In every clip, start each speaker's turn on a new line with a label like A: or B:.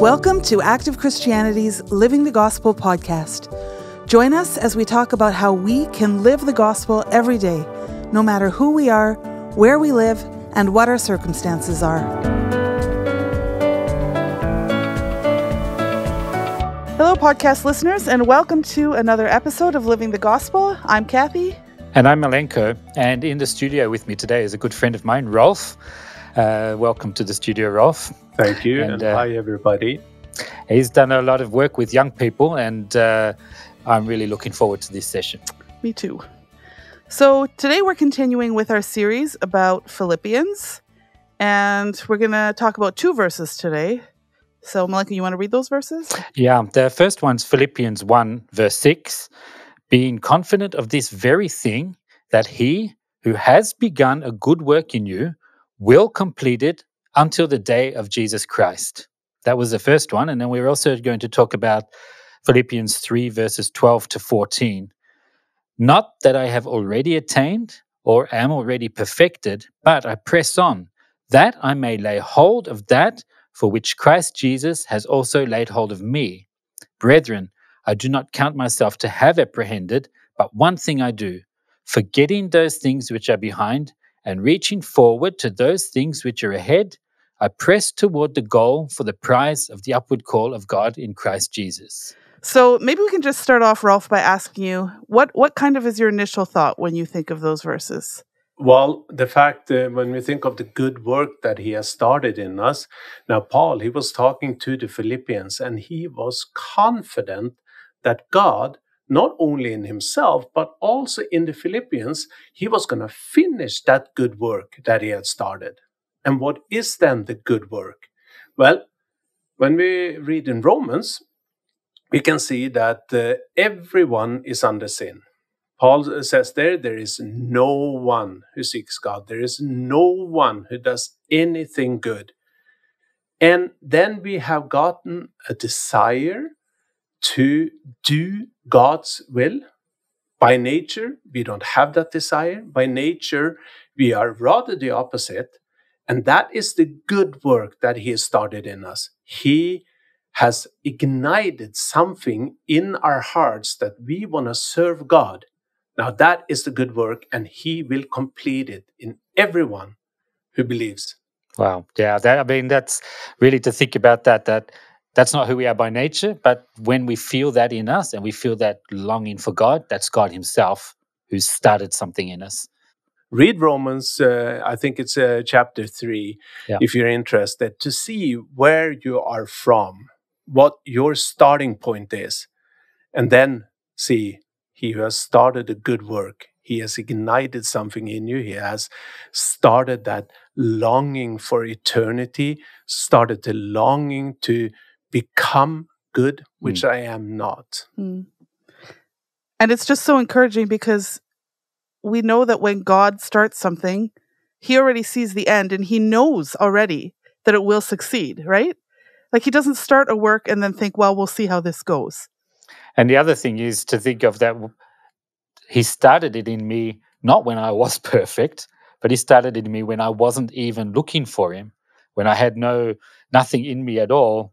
A: Welcome to Active Christianity's Living the Gospel podcast. Join us as we talk about how we can live the gospel every day, no matter who we are, where we live, and what our circumstances are. Hello, podcast listeners, and welcome to another episode of Living the Gospel. I'm Kathy.
B: And I'm Milenko. And in the studio with me today is a good friend of mine, Rolf. Uh, welcome to the studio, Rolf.
C: Thank you, and, and uh, hi, everybody.
B: He's done a lot of work with young people, and uh, I'm really looking forward to this session.
A: Me too. So, today we're continuing with our series about Philippians, and we're going to talk about two verses today. So, Milenko, you want to read those verses?
B: Yeah, the first one's Philippians 1, verse 6 being confident of this very thing, that he who has begun a good work in you will complete it until the day of Jesus Christ. That was the first one. And then we're also going to talk about Philippians 3, verses 12 to 14. Not that I have already attained or am already perfected, but I press on, that I may lay hold of that for which Christ Jesus has also laid hold of me. Brethren, I do not count myself to have apprehended, but one thing I do, forgetting those things which are behind and reaching forward to those things which are ahead, I press toward the goal for the prize of the upward call of God in Christ Jesus.
A: So maybe we can just start off, Rolf, by asking you what what kind of is your initial thought when you think of those verses?
C: Well, the fact uh, when we think of the good work that he has started in us, now Paul he was talking to the Philippians and he was confident that God not only in himself, but also in the Philippians, he was going to finish that good work that he had started. And what is then the good work? Well, when we read in Romans, we can see that uh, everyone is under sin. Paul says there, there is no one who seeks God. There is no one who does anything good. And then we have gotten a desire to do God's will. By nature, we don't have that desire. By nature, we are rather the opposite. And that is the good work that He has started in us. He has ignited something in our hearts that we want to serve God. Now, that is the good work, and He will complete it in everyone who believes.
B: Wow. Yeah. That, I mean, that's really to think about that, that that's not who we are by nature. But when we feel that in us and we feel that longing for God, that's God Himself who started something in us.
C: Read Romans, uh, I think it's uh, chapter three, yeah. if you're interested, to see where you are from, what your starting point is, and then see He who has started a good work. He has ignited something in you. He has started that longing for eternity, started the longing to become good, which mm. I am not. Mm.
A: And it's just so encouraging because we know that when God starts something, he already sees the end and he knows already that it will succeed, right? Like he doesn't start a work and then think, well, we'll see how this goes.
B: And the other thing is to think of that he started it in me not when I was perfect, but he started it in me when I wasn't even looking for him, when I had no nothing in me at all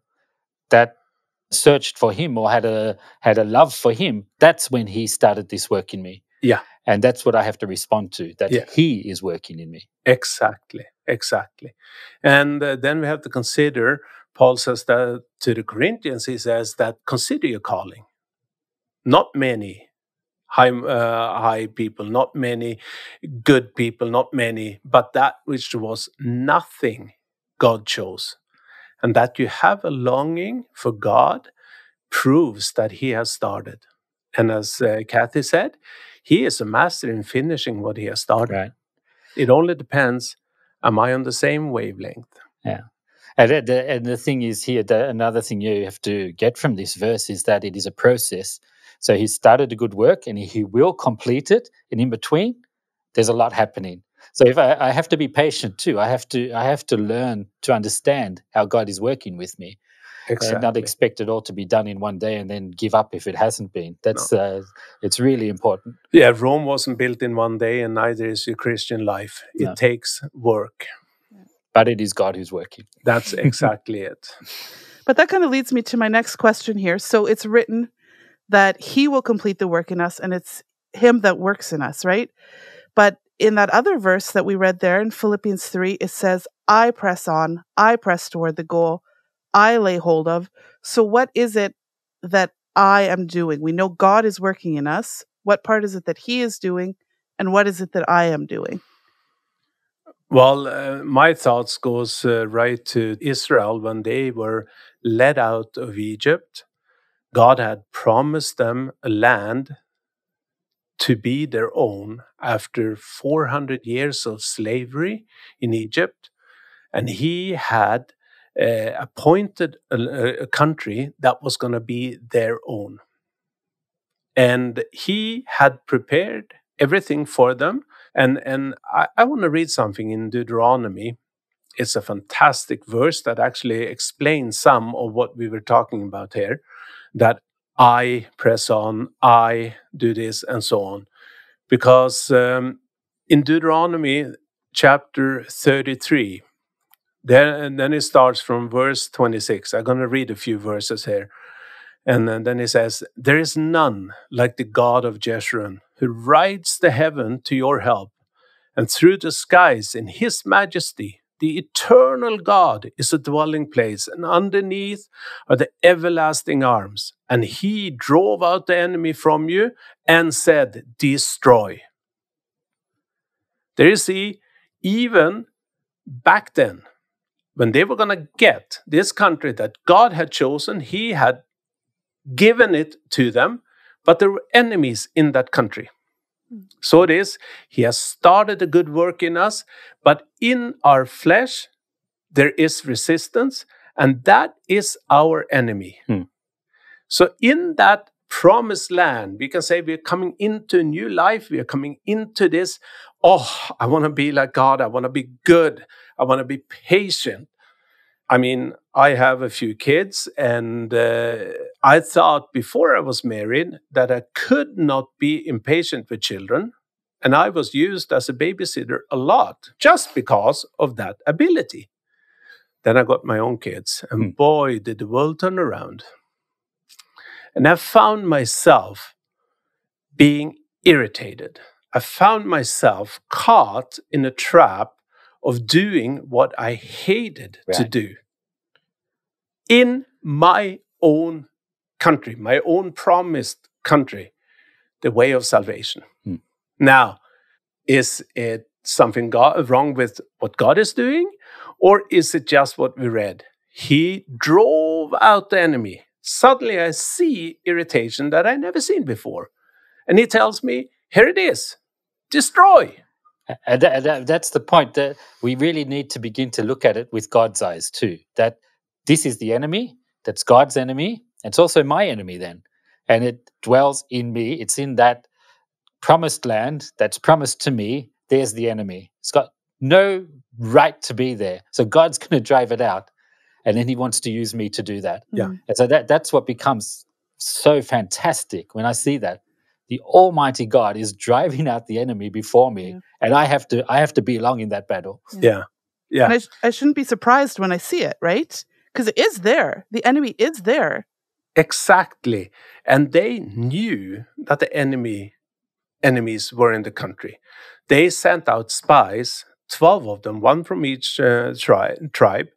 B: that searched for him or had a had a love for him that's when he started this work in me.
C: Yeah.
B: And that's what i have to respond to that yeah. he is working in me.
C: Exactly exactly. And uh, then we have to consider paul says that to the corinthians he says that consider your calling. Not many high uh, high people not many good people not many but that which was nothing god chose and that you have a longing for God proves that He has started. And as uh, Kathy said, He is a master in finishing what He has started. Right. It only depends am I on the same wavelength?
B: Yeah. And the, and the thing is here, the, another thing you have to get from this verse is that it is a process. So he started a good work and he will complete it. And in between, there's a lot happening. So if I, I, have to be patient too, I have to I have to learn to understand how God is working with me, exactly. and not expect it all to be done in one day and then give up if it hasn't been. That's no. uh, it's really important.
C: Yeah, Rome wasn't built in one day, and neither is your Christian life. It no. takes work,
B: but it is God who's working.
C: That's exactly it.
A: But that kind of leads me to my next question here. So it's written that he will complete the work in us and it's him that works in us, right? But in that other verse that we read there in Philippians 3, it says, I press on, I press toward the goal, I lay hold of. So, what is it that I am doing? We know God is working in us. What part is it that He is doing? And what is it that I am doing?
C: Well, uh, my thoughts goes uh, right to Israel when they were led out of Egypt. God had promised them a land to be their own after 400 years of slavery in Egypt. And he had uh, appointed a, a country that was going to be their own. And he had prepared everything for them. And, and I, I want to read something in Deuteronomy. It's a fantastic verse that actually explains some of what we were talking about here that I press on, I do this, and so on. Because um, in Deuteronomy chapter 33, then, and then it starts from verse 26. I'm going to read a few verses here. And then, then it says, There is none like the God of Jeshurun, who rides the heaven to your help, and through the skies in his majesty. The eternal God is a dwelling place, and underneath are the everlasting arms. And he drove out the enemy from you and said, Destroy. There you see, even back then, when they were going to get this country that God had chosen, He had given it to them, but there were enemies in that country. So it is, He has started a good work in us, but in our flesh, there is resistance, and that is our enemy.
B: Hmm.
C: So, in that promised land, we can say we're coming into a new life, we are coming into this. Oh, I want to be like God, I want to be good, I want to be patient. I mean, I have a few kids, and uh, I thought before I was married that I could not be impatient with children. And I was used as a babysitter a lot just because of that ability. Then I got my own kids, and
B: Hmm.
C: boy, did the world turn around. And I found myself being irritated. I found myself caught in a trap of doing what I hated to do in my own country, my own promised country, the way of salvation.
B: Hmm.
C: Now, is it something God, wrong with what God is doing, or is it just what we read? He drove out the enemy. Suddenly, I see irritation that I never seen before, and he tells me, "Here it is, destroy."
B: And that, that- that's the point that we really need to begin to look at it with God's eyes too. That this is the enemy, that's God's enemy. It's also my enemy then. And it dwells in me. It's in that promised land that's promised to me. There's the enemy. It's got no right to be there. So God's going to drive it out. And then he wants to use me to do that.
C: Yeah.
A: Mm.
B: And so that, that's what becomes so fantastic when I see that the Almighty God is driving out the enemy before me,
A: Yeah.
B: and I have to I have to be along in that battle.
C: Yeah, yeah.
A: And I, sh- I shouldn't be surprised when I see it, right? Because it is there. The enemy is there.
C: Exactly. And they knew that the enemy enemies were in the country. They sent out spies, 12 of them, one from each uh, tri- tribe,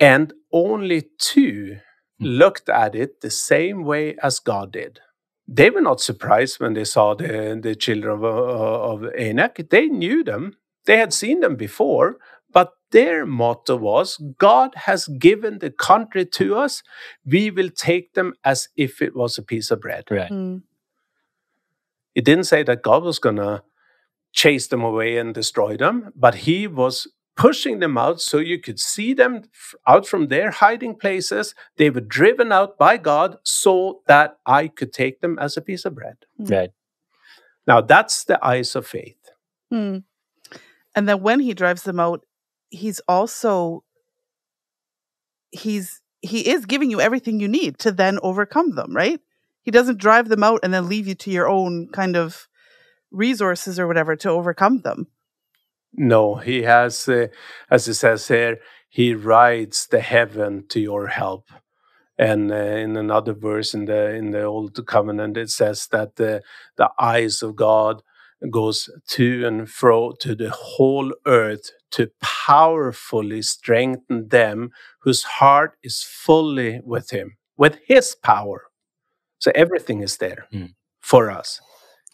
C: and only two
B: Hmm.
C: looked at it the same way as God did. They were not surprised when they saw the, the children of, uh, of Anak. They knew them, they had seen them before, but their motto was God has given the country to us. We will take them as if it was a piece of bread.
B: Right.
A: Mm.
C: It didn't say that God was going to chase them away and destroy them, but He was pushing them out so you could see them f- out from their hiding places. They were driven out by God so that I could take them as a piece of bread.
B: Right.
C: Now, that's the eyes of faith.
A: Hmm. And then when he drives them out, he's also he's he is giving you everything you need to then overcome them, right? He doesn't drive them out and then leave you to your own kind of resources or whatever to overcome them.
C: No, He has, uh, as it says here, He rides the heaven to your help. And uh, in another verse in the in the Old Covenant, it says that the the eyes of God goes to and fro to the whole earth to powerfully strengthen them whose heart is fully with Him, with His power. So everything is there
B: Mm.
C: for us.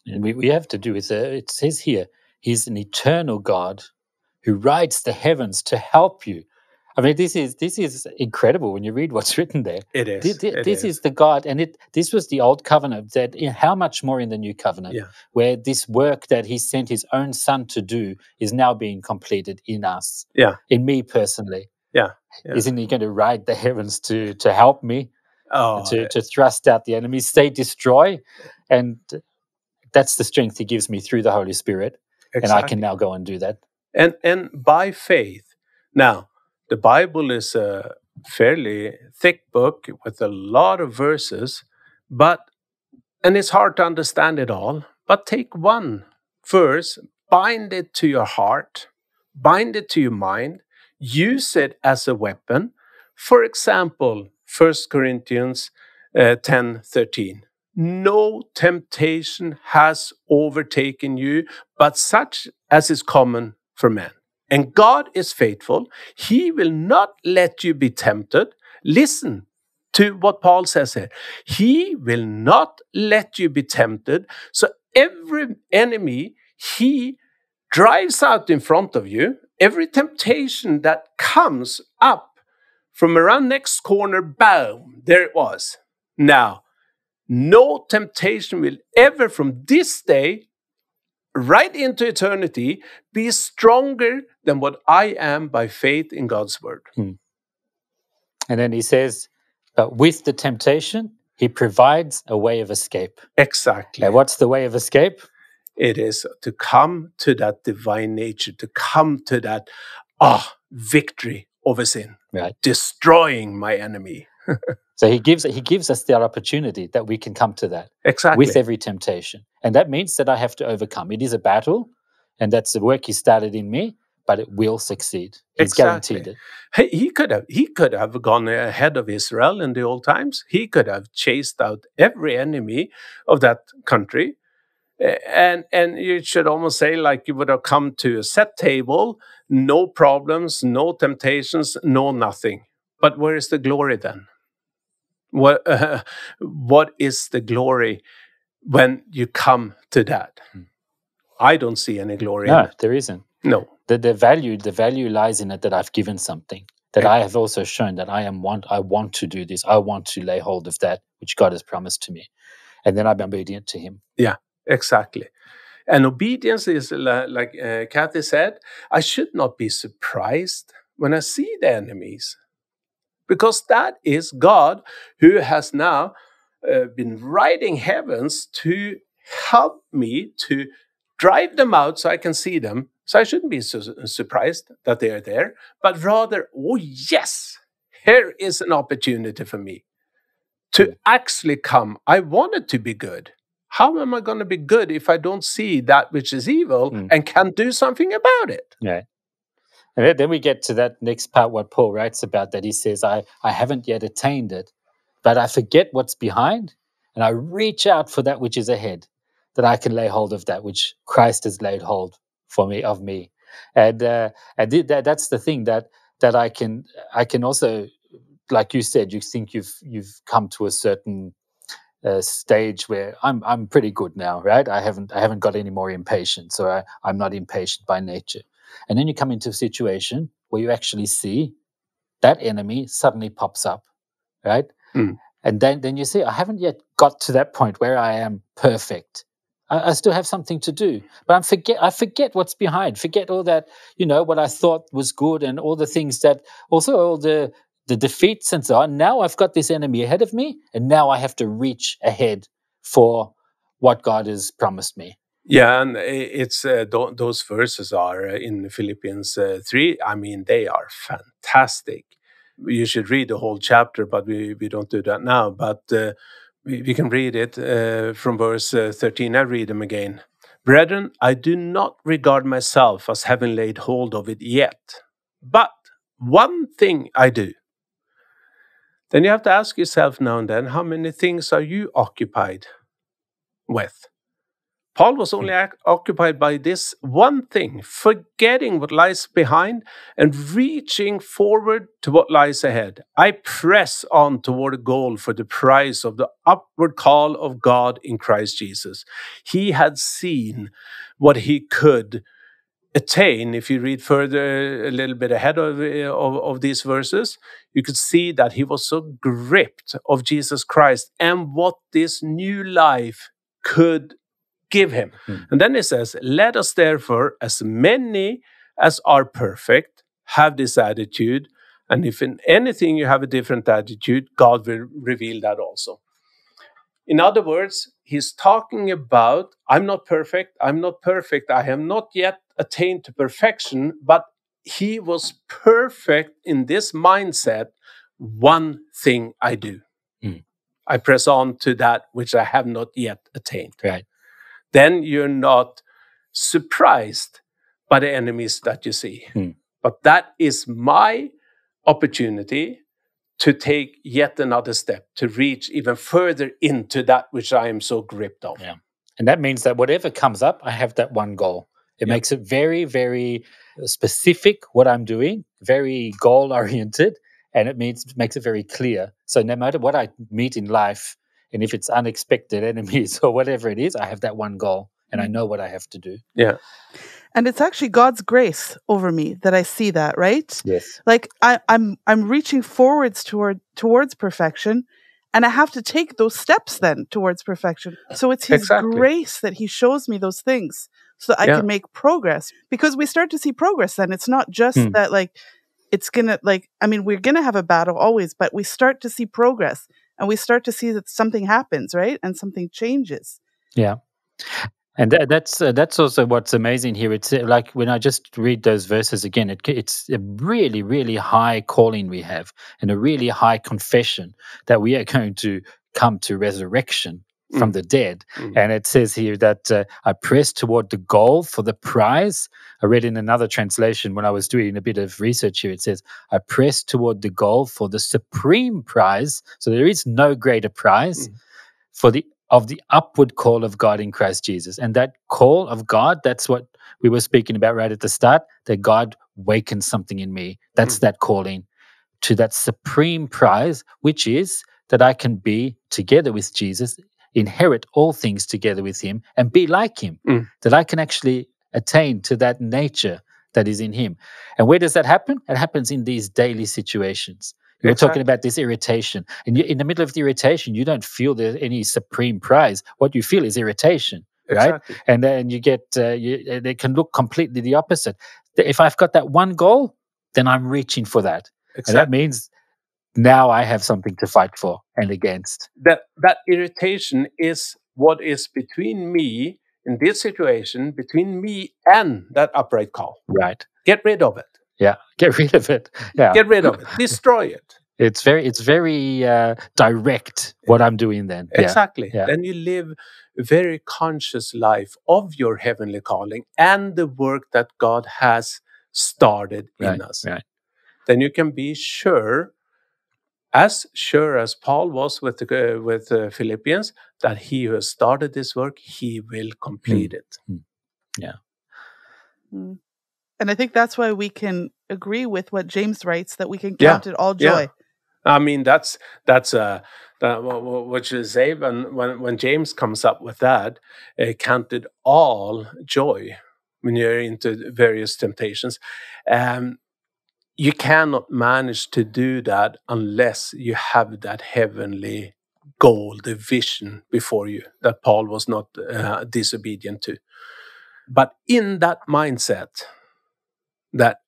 B: And we, we have to do with it. It says here, He's an eternal God who rides the heavens to help you. I mean, this is this is incredible when you read what's written there.
C: It is.
B: Thi- thi-
C: it
B: this is. the God, and it. This was the old covenant. That how much more in the new covenant,
C: Yeah.
B: where this work that He sent His own Son to do is now being completed in us.
C: Yeah.
B: in me personally.
C: Yeah, yeah.
B: Isn't He going to ride the heavens to to help me
C: Oh,
B: to to thrust out the enemies? They destroy, and that's the strength He gives me through the Holy Spirit, and I can now go and do that.
C: and and by faith. Now, the Bible is a fairly thick book with a lot of verses, but and it's hard to understand it all. But take one verse, bind it to your heart, bind it to your mind, use it as a weapon. For example, 1 Corinthians uh, 10 13. No temptation has overtaken you, but such as is common for men. And God is faithful. He will not let you be tempted. Listen to what Paul says here. He will not let you be tempted. So every enemy he drives out in front of you, every temptation that comes up from around next corner, boom, there it was. Now, no temptation will ever from this day right into eternity be stronger than what I am by faith in God's word.
B: And then he says, but with the temptation, he provides a way of escape.
C: Exactly.
B: And what's the way of escape?
C: It is to come to that divine nature, to come to that ah victory over sin,
B: Right.
C: destroying my enemy.
B: So he gives he gives us the opportunity that we can come to that
C: Exactly.
B: with every temptation. And that means that I have to overcome. It is a battle, and that's the work he started in me, but it will succeed. He's
C: Exactly.
B: guaranteed it.
C: He could have he could have gone ahead of Israel in the old times. He could have chased out every enemy of that country. And and you should almost say like you would have come to a set table, no problems, no temptations, no nothing. But where is the glory then? What what is the glory when you come to that?
B: Hmm.
C: I don't see any glory
B: No, there isn't.
C: No.
B: The the value the value lies in it that I've given something. That. I have also shown that I am want I want to do this. I want to lay hold of that which God has promised to me. And then I'm obedient to him.
C: Yeah, exactly. And obedience is like uh, Kathy said, I should not be surprised when I see the enemies because that is God who has now uh, been riding heavens to help me to drive them out so I can see them. So I shouldn't be su- surprised that they are there, but rather, oh, yes, here is an opportunity for me to actually come. I want it to be good. How am I going to be good if I don't see that which is evil
B: Mm.
C: and can't do something about it?
B: Yeah. And then- we get to that next part, what Paul writes about that. He says, I, I haven't yet attained it, but I forget what's behind and I reach out for that which is ahead, that I can lay hold of that which Christ has laid hold for me of me. And uh, and th- that, that's the thing that that I can I can also, like you said, you think you've you've come to a certain uh, stage where I'm I'm pretty good now, right? I haven't I haven't got any more impatience, or I, I'm not impatient by nature. And then you come into a situation where you actually see that enemy suddenly pops up, right?
C: Mm.
B: And then, then you see, I haven't yet got to that point where I am perfect. I, I still have something to do, but I'm forget. I forget what's behind. Forget all that, you know, what I thought was good, and all the things that, also all the the defeats and so on. Now I've got this enemy ahead of me, and now I have to reach ahead for what God has promised me.
C: Yeah, and it's uh, tho- those verses are uh, in Philippians uh, 3. I mean, they are fantastic. You should read the whole chapter, but we, we don't do that now. But uh, we, we can read it uh, from verse uh, 13. I read them again. Brethren, I do not regard myself as having laid hold of it yet. But one thing I do, then you have to ask yourself now and then how many things are you occupied with? Paul was only hmm. ac- occupied by this one thing, forgetting what lies behind and reaching forward to what lies ahead. I press on toward a goal for the prize of the upward call of God in Christ Jesus. He had seen what he could attain. If you read further a little bit ahead of, eh, of, of these verses, you could see that he was so gripped of Jesus Christ and what this new life could give him.
B: Mm.
C: And then he says, Let us therefore, as many as are perfect, have this attitude. And if in anything you have a different attitude, God will reveal that also. In other words, he's talking about I'm not perfect, I'm not perfect, I have not yet attained to perfection, but he was perfect in this mindset. One thing I do.
B: Mm.
C: I press on to that which I have not yet attained
B: Right.
C: Then you're not surprised by the enemies that you see.
B: Hmm.
C: But that is my opportunity to take yet another step to reach even further into that which I am so gripped of.
B: Yeah. And that means that whatever comes up, I have that one goal. It
C: Yeah.
B: makes it very, very uh, specific what I'm doing, very goal oriented, and it means makes it very clear. So no matter what I meet in life, and if it's unexpected enemies or whatever it is, I have that one goal and I know what I have to do. Yeah.
A: And it's actually God's grace over me that I see that, right?
B: Yes.
A: Like I, I'm I'm reaching forwards toward towards perfection. And I have to take those steps then towards perfection. So it's his
C: Exactly.
A: grace that he shows me those things so that I
C: Yeah.
A: can make progress. Because we start to see progress then. It's not just
B: Hmm.
A: that like it's gonna like I mean, we're gonna have a battle always, but we start to see progress and we start to see that something happens, right? And something changes.
B: Yeah. And tha- that's uh, that's also what's amazing here. It's uh, like when I just read those verses again, it, it's a really, really high calling we have, and a really high confession that we are going to come to resurrection from
C: Mm.
B: the dead.
C: Mm.
B: And it says here that uh, I press toward the goal for the prize. I read in another translation when I was doing a bit of research here. It says I press toward the goal for the supreme prize. So there is no greater prize
C: Mm.
B: for the of the upward call of God in Christ Jesus. And that call of God, that's what we were speaking about right at the start, that God wakens something in me. That's that calling to that supreme prize, which is that I can be together with Jesus, inherit all things together with him, and be like him.
C: Mm.
B: That I can actually attain to that nature that is in him. And where does that happen? It happens in these daily situations. You were talking about this irritation, and you, in the middle of the irritation, you don't feel there's any supreme prize. What you feel is irritation, right?
C: Exactly.
B: And then you get, uh, you, they can look completely the opposite. If I've got that one goal, then I'm reaching for that, and that means now I have something to fight for and against.
C: That that irritation is what is between me in this situation, between me and that upright call.
B: Right?
C: Get rid of it.
B: Yeah. Get rid of it. Yeah.
C: Get rid of it. Destroy it.
B: it's very, it's very uh, direct what I'm doing then.
C: Exactly.
B: yeah.
C: Then you live a very conscious life of your heavenly calling and the work that God has started in
B: Right.
C: us.
B: Right.
C: Then you can be sure, as sure as Paul was with the, uh, with the Philippians, that he who has started this work, he will complete it.
A: Mm. And I think that's why we can agree with what James writes that we can
C: Yeah,
A: count it all
C: yeah.
A: joy.
C: I mean, that's that's uh, that, wha- wha- what you say when when when James comes up with that, uh, counted all joy when you're into various temptations. Um, you cannot manage to do that unless you have that heavenly goal, the vision before you that Paul was not uh, disobedient to. But in that mindset, that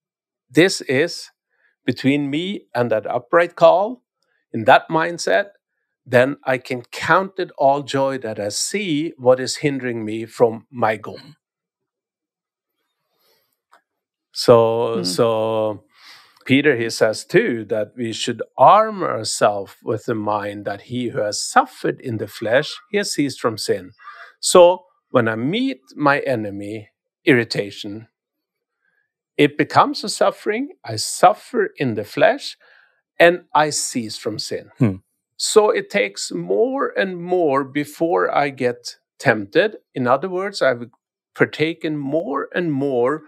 C: this is between me and that upright call, in that mindset, then I can count it all joy that I see what is hindering me from my goal. So,
A: Mm.
C: so Peter he says too that we should arm ourselves with the mind that he who has suffered in the flesh he has ceased from sin. So when I meet my enemy, irritation, it becomes a suffering. I suffer in the flesh, and I cease from sin.
B: Hmm.
C: So it takes more and more before I get tempted. In other words, I've partaken more and more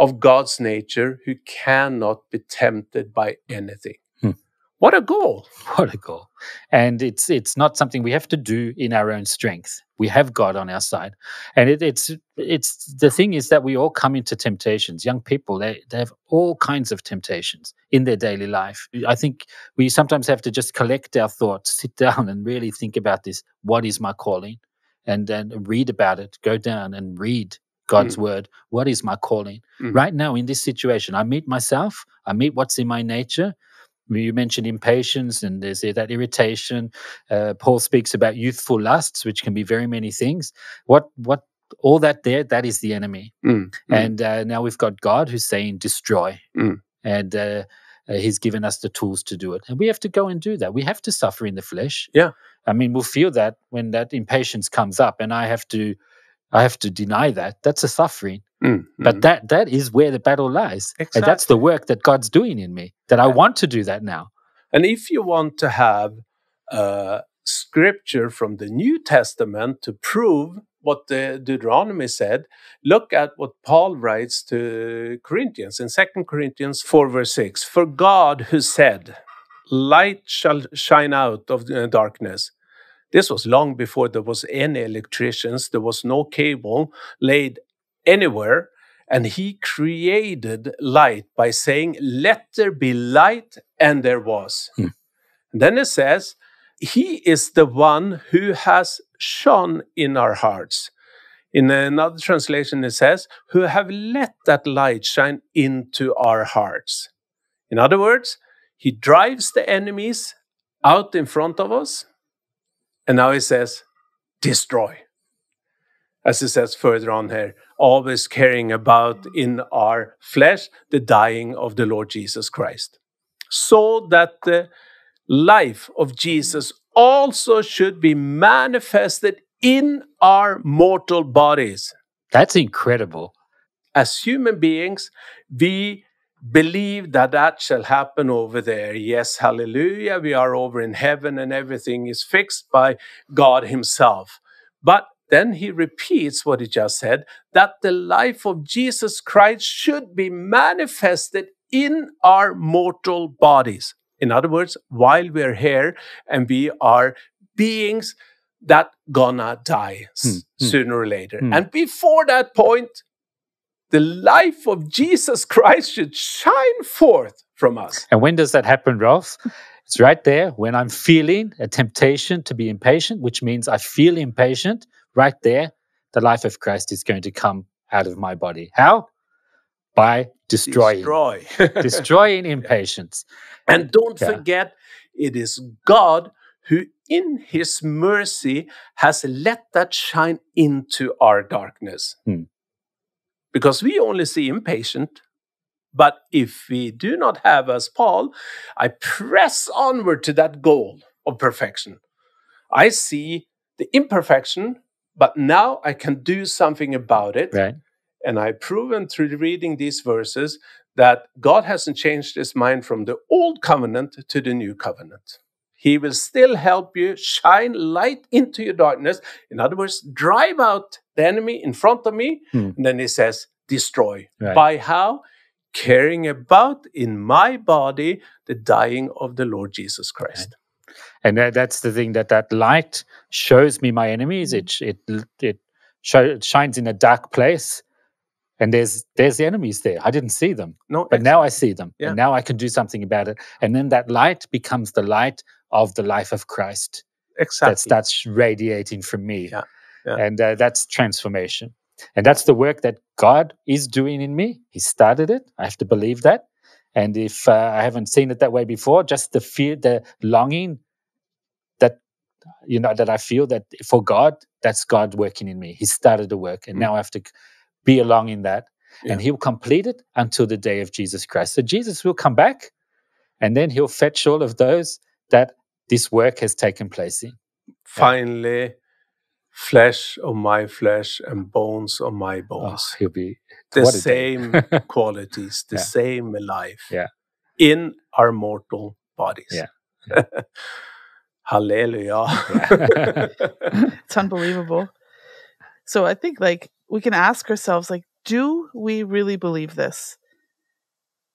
C: of God's nature who cannot be tempted by anything.
B: Hmm.
C: What a goal!
B: What a goal. And it's it's not something we have to do in our own strength. We have God on our side. And it, it's it's the thing is that we all come into temptations. Young people, they, they have all kinds of temptations in their daily life. I think we sometimes have to just collect our thoughts, sit down and really think about this. What is my calling? And then read about it. Go down and read God's word. What is my calling?
C: Mm.
B: Right now in this situation, I meet myself, I meet what's in my nature. You mentioned impatience and there's that irritation. Uh, Paul speaks about youthful lusts, which can be very many things. What, what, all that there, that is the enemy.
C: Mm, mm,
B: And uh, now we've got God who's saying destroy.
C: Mm.
B: And uh, uh, he's given us the tools to do it. And we have to go and do that. We have to suffer in the flesh.
C: Yeah.
B: I mean, we'll feel that when that impatience comes up and I have to I have to deny that. That's a suffering.
C: mm,
B: But
C: mm.
B: that that is where the battle lies. And that's the work that God's doing in me. That I want to do that now.
C: And if you want to have uh, scripture from the New Testament to prove what the Deuteronomy said, look at what Paul writes to Corinthians in 2 Corinthians 4, verse 6. For God, who said, Light shall shine out of the darkness. This was long before there was any electricians, there was no cable laid anywhere. And he created light by saying, Let there be light, and there was.
B: Hmm.
C: Then it says, He is the one who has shone in our hearts. In another translation, it says, Who have let that light shine into our hearts. In other words, He drives the enemies out in front of us. And now He says, Destroy as it says further on here, always caring about in our flesh the dying of the Lord Jesus Christ, so that the life of Jesus also should be manifested in our mortal bodies.
B: That's incredible.
C: As human beings, we believe that that shall happen over there. Yes, hallelujah, we are over in heaven and everything is fixed by God Himself. But then he repeats what he just said that the life of Jesus Christ should be manifested in our mortal bodies. In other words, while we're here and we are beings that gonna die
B: Hmm, hmm.
C: sooner or later.
B: Hmm.
C: And before that point, the life of Jesus Christ should shine forth from us.
B: And when does that happen, Rolf? It's right there when I'm feeling a temptation to be impatient, which means I feel impatient. Right there, the life of Christ is going to come out of my body. How? By destroying,
C: Destroy.
B: destroying impatience.
C: And don't
B: Yeah.
C: forget, it is God who, in His mercy, has let that shine into our darkness.
B: Hmm.
C: Because we only see impatient. But if we do not have, as Paul, I press onward to that goal of perfection. I see the imperfection, but now I can do something about it.
B: Right?
C: And I've proven through reading these verses that God hasn't changed his mind from the old covenant to the new covenant. He will still help you shine light into your darkness. In other words, drive out the enemy in front of me.
B: Hmm.
C: And then he says, destroy.
B: Right.
C: By how? Caring about in my body the dying of the Lord Jesus Christ.
B: And that, that's the thing that that light shows me my enemies. It it it, show, it shines in a dark place, and there's there's the enemies there. I didn't see them,
C: No,
B: but now I see them,
C: Yeah.
B: and now I can do something about it. And then that light becomes the light of the life of Christ
C: exactly.
B: that starts radiating from me,
C: Yeah, yeah.
B: and uh, that's transformation. And that's the work that God is doing in me. He started it. I have to believe that. And if uh, I haven't seen it that way before, just the fear, the longing that you know that I feel that for God, that's God working in me. He started the work, and
C: Mm.
B: now I have to be along in that, and He'll complete it until the day of Jesus Christ. So Jesus will come back, and then He'll fetch all of those that this work has taken place in.
C: Finally, flesh of my flesh and bones of my
B: Oh,
C: bones.
B: he'll be
C: the
B: what a day.
C: same qualities, the
B: Yeah.
C: same life
B: Yeah.
C: in our mortal bodies.
B: Yeah.
C: Hallelujah.
A: It's unbelievable. So I think like we can ask ourselves like do we really believe this?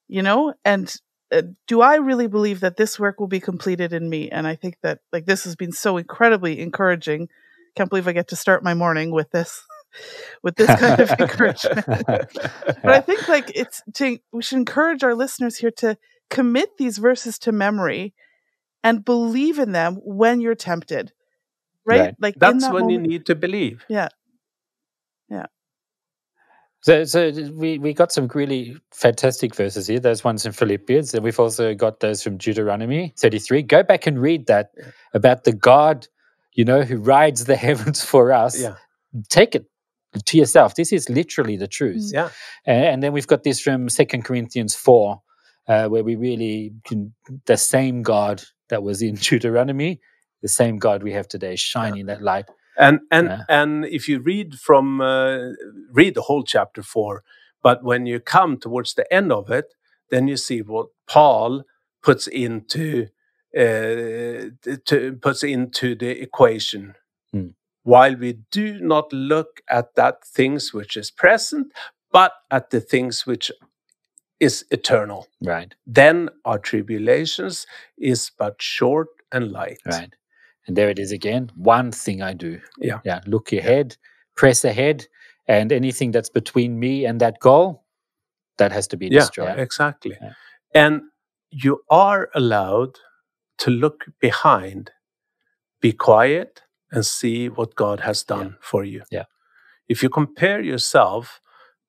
A: You know, and uh, do I really believe that this work will be completed in me? And I think that like this has been so incredibly encouraging. Can't believe I get to start my morning with this with this kind of encouragement. but I think like it's to we should encourage our listeners here to commit these verses to memory and believe in them when you're tempted. Right?
B: Right.
A: Like
C: That's
A: that
C: when you need to believe.
B: So, so we, we got some really fantastic verses here. Those ones in Philippians, and we've also got those from Deuteronomy 33. Go back and read that about the God, you know, who rides the heavens for us.
C: Yeah.
B: Take it to yourself. This is literally the truth.
C: Yeah.
B: And, and then we've got this from Second Corinthians 4, uh, where we really can, the same God that was in Deuteronomy, the same God we have today, shining that light.
C: And and
B: Yeah.
C: and if you read from uh, read the whole chapter four, but when you come towards the end of it, then you see what Paul puts into uh, to, puts into the equation.
B: Hmm.
C: While we do not look at that things which is present, but at the things which is eternal,
B: Right,
C: then our tribulations is but short and light.
B: right. And there it is again. One thing I do.
C: Yeah.
B: Yeah. Look ahead, press ahead, and anything that's between me and that goal, that has to be destroyed.
C: Yeah,
B: destroyed.
C: exactly.
B: Yeah.
C: And you are allowed to look behind, be quiet, and see what God has done for you.
B: Yeah.
C: If you compare yourself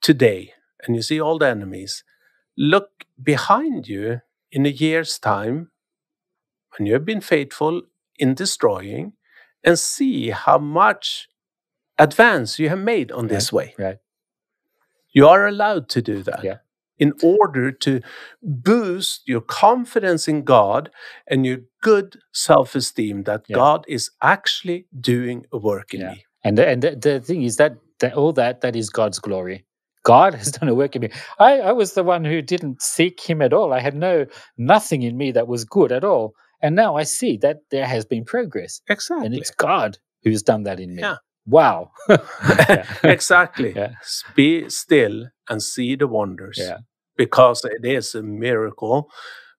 C: today and you see all the enemies, look behind you in a year's time when you have been faithful in destroying and see how much advance you have made on this way.
B: Right.
C: You are allowed to do that
B: Yeah.
C: in order to boost your confidence in God and your good self esteem that
B: Yeah.
C: God is actually doing a work in
B: Yeah.
C: me.
B: And the, and the, the thing is that, that all that that is God's glory. God has done a work in me. I, I was the one who didn't seek Him at all. I had no nothing in me that was good at all. And now I see that there has been progress,
C: Exactly.
B: and it's God who's done that in me.
C: Yeah.
B: Wow.
C: Exactly.
B: Yeah.
C: Be still and see the wonders.
B: Yeah.
C: Because it is a miracle.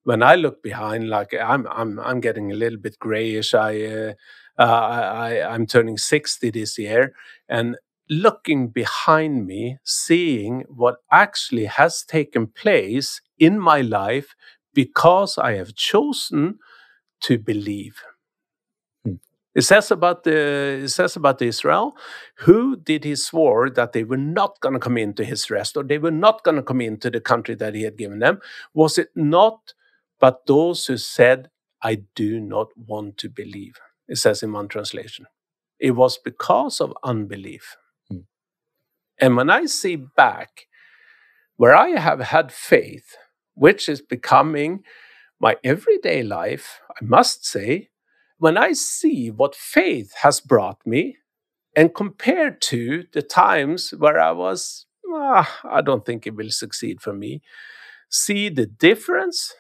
C: When I look behind, like I'm, I'm, I'm getting a little bit grayish. I, uh, uh, I, I- I'm turning 60 this year, and looking behind me, seeing what actually has taken place in my life because I have chosen to believe.
B: Hmm.
C: It says about the it says about Israel, who did he swore that they were not going to come into his rest or they were not going to come into the country that he had given them? Was it not but those who said, I do not want to believe? It says in one translation. It was because of unbelief.
B: Hmm.
C: And when I see back where I have had faith, which is becoming my everyday life, I must say, when I see what faith has brought me, and compared to the times where I was, "Ah, I don't think it will succeed for me, see the difference,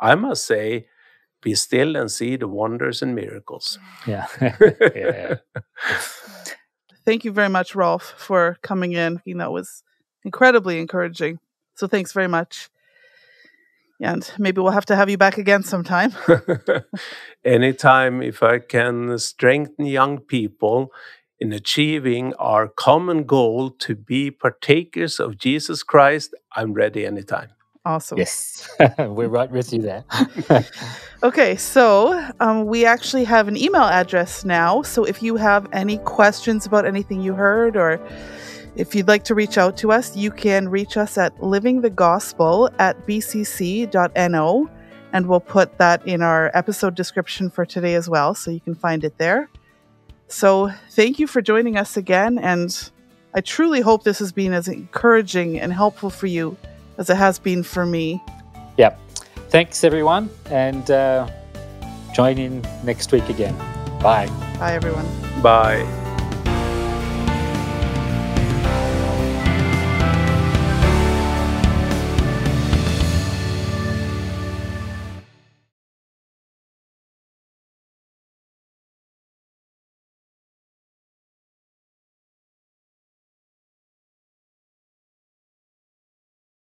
C: I must say, be still and see the wonders and miracles.
B: Yeah. yeah.
A: Thank you very much, Rolf, for coming in. I think that was incredibly encouraging. So thanks very much. And maybe we'll have to have you back again sometime.
C: Anytime if I can strengthen young people in achieving our common goal to be partakers of Jesus Christ, I'm ready anytime.
A: Awesome.
B: Yes. We're right with you there.
A: Okay, so um, we actually have an email address now. So if you have any questions about anything you heard, or if you'd like to reach out to us, you can reach us at livingthegospel at bcc.no. And we'll put that in our episode description for today as well, so you can find it there. So thank you for joining us again. And I truly hope this has been as encouraging and helpful for you as it has been for me.
B: Yep. Thanks, everyone. And uh, join in next week again. Bye.
A: Bye, everyone.
C: Bye.